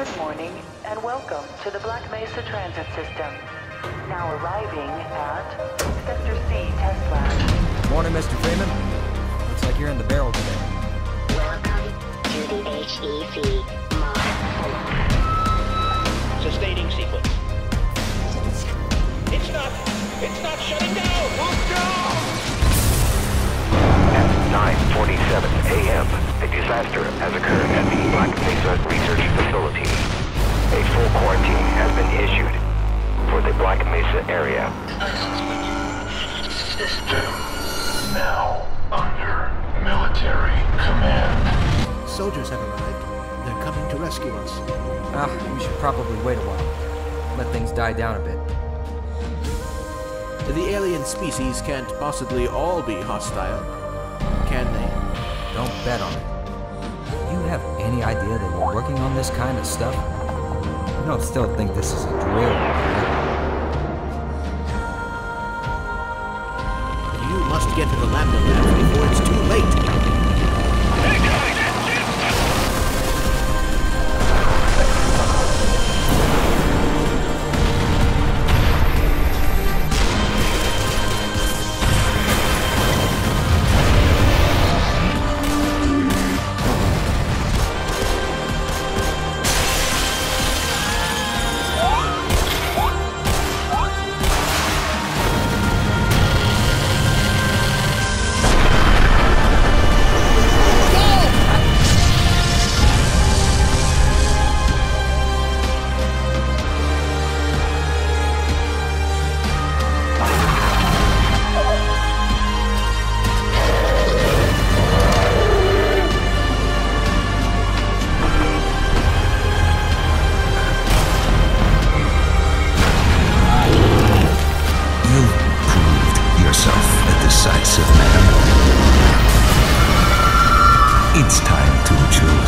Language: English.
Good morning, and welcome to the Black Mesa Transit System. Now arriving at Sector C Test Lab. Morning, Mr. Freeman. Looks like you're in the barrel today. Welcome to the HEV Mod 4. Sustaining sequence. Disaster has occurred at the Black Mesa Research Facility. A full quarantine has been issued for the Black Mesa area. System now under military command. Soldiers have arrived. They're coming to rescue us. Ah, we should probably wait a while. Let things die down a bit. The alien species can't possibly all be hostile, can they? Don't bet on it. Have any idea they were working on this kind of stuff? You don't still think this is a drill? You must get to the Lambda Lab before it's too late. It's time to choose.